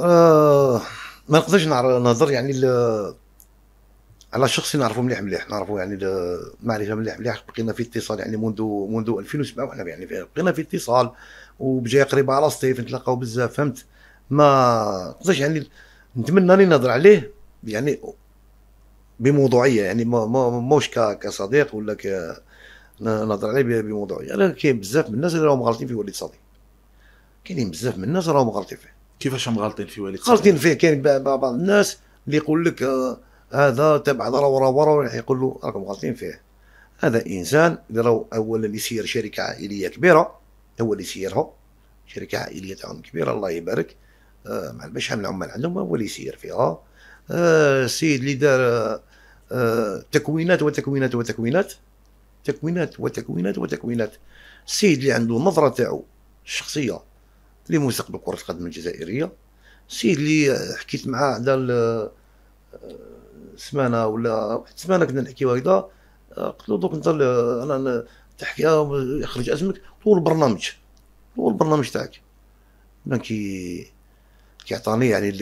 آه ما نقدرش نهضر يعني على شخص نعرفه مليح مليح نعرفه يعني معرفة مليح مليح بقينا في اتصال يعني منذ منذ 2007 وحنا يعني بقينا في اتصال وبجايه قريبه على سطيف نتلاقاو بزاف فهمت؟ ما نقدرش يعني نتمنى اني نهضر عليه يعني بموضوعية يعني ما موش كصديق ولا ك نهضر عليه بموضوعية. أنا كاين بزاف من الناس اللي راهم غالطين في وليد صديق. كاينين بزاف من الناس راهم غالطين فيه. كيفاش هم غالطين في صديق غالطين فيه كاين بعض الناس اللي يقول لك آه هذا تبع ورا ورا ورا يقول له راكم غالطين فيه. هذا إنسان اللي راهو اولا يسير شركة عائلية كبيرة هو اللي يسيرها شركة عائلية تاعهم كبيرة الله يبارك. آه مع باش العمال عندهم هو اللي يسير فيها. آه السيد اللي دار تكوينات وتكوينات وتكوينات. تكوينات وتكوينات وتكوينات. السيد اللي عنده النظرة تاعو الشخصية لمستقبل كره القدم الجزائرية. السيد اللي حكيت معاه على سمانة ولا واحد سمانة كنا نحكيو هكذا قلت له دوك انت أنا تحكي يخرج اسمك طول البرنامج طول البرنامج تاعك. كي كيعطاني يعني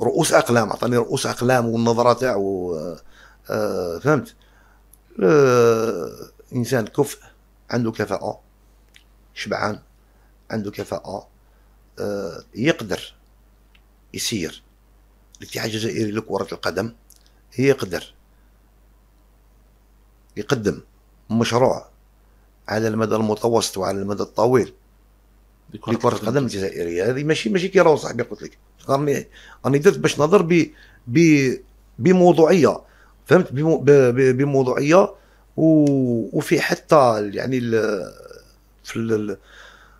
رؤوس أقلام عطاني رؤوس أقلام والنظرة تاعو آه فهمت؟ إنسان كفء عنده كفاءة شبعان عنده كفاءة. آه يقدر يسير. الاتحاد الجزائري لكرة القدم يقدر يقدم مشروع على المدى المتوسط وعلى المدى الطويل لكرة القدم. الجزائرية. هذه ماشي ماشي كي راهو صاحبي قلت لك. راني راني درت باش نهضر ب ب بموضوعية. فهمت؟ بموضوعية وفي حتى يعني في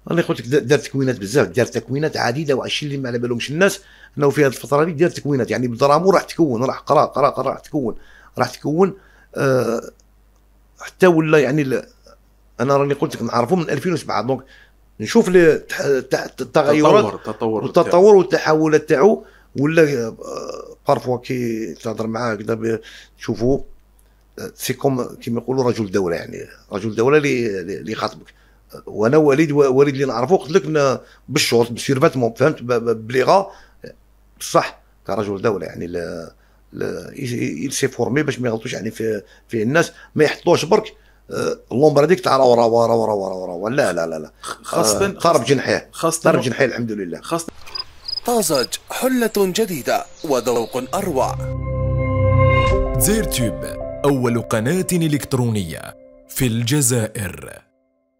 راني قلت لك دار تكوينات بزاف دار تكوينات عديدة وعشي اللي ما على بالهمش الناس إنه في هذه الفترة هذه دار تكوينات يعني بدرامو راح تكون راح قرا قرا قرا راح تكون راح تكون آه حتى ولا يعني أنا راني قلت لك نعرفه من 2007 دونك نشوف التغيرات التطور التطور والتحولات تاعو ولا بارفوا كي تهضر معاه كذا تشوفوا سي كوم كيما يقولوا رجل دولة يعني رجل دولة اللي يخاطبك وأنا وليد وليد اللي نعرفه قلت لك بالشورت بسيرفاتمون فهمت؟ بلغه بصح كرجل دولة يعني لا لا سي فورمي باش ما يغلطوش يعني في في الناس ما يحطوش برك اللومبر هذيك تاع ورا ورا ورا ورا ورا لا لا لا لا. خاصة قارب جنحيه خاصة قارب جنحيه الحمد لله. خاصة طازج حلة جديدة وذوق أروع. زير تيوب أول قناة إلكترونية في الجزائر.